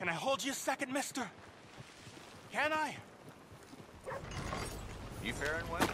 Can I hold you a second, mister? Can I? You faring well?